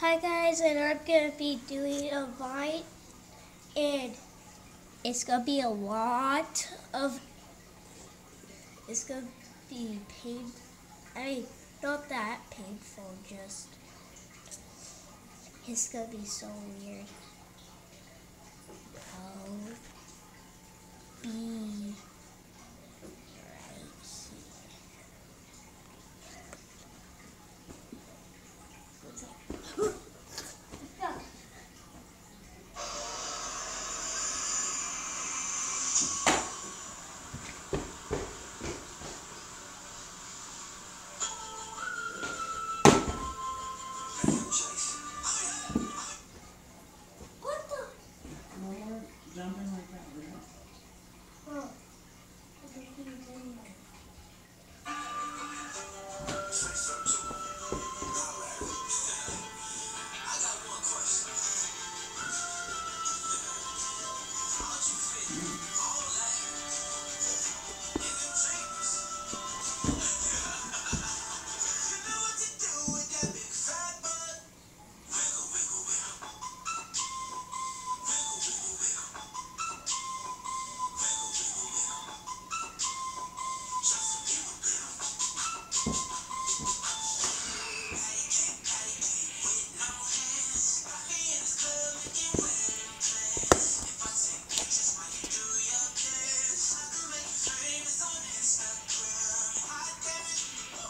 Hi guys, and I'm gonna be doing a vine, and it's gonna be a lot of. It's gonna be pain. I mean, not that painful. Just it's gonna be so weird. O B jumping like that, we don't. Oh.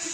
So,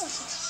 Oh.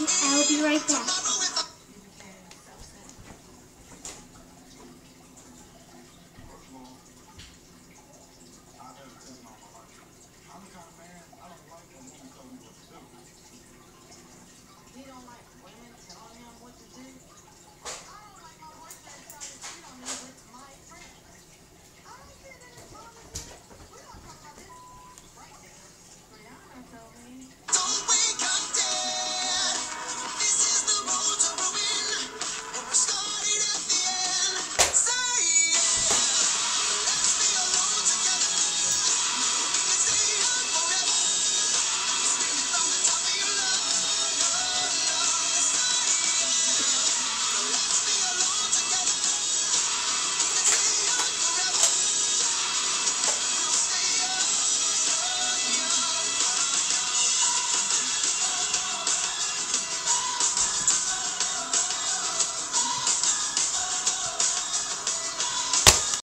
I'll be right back.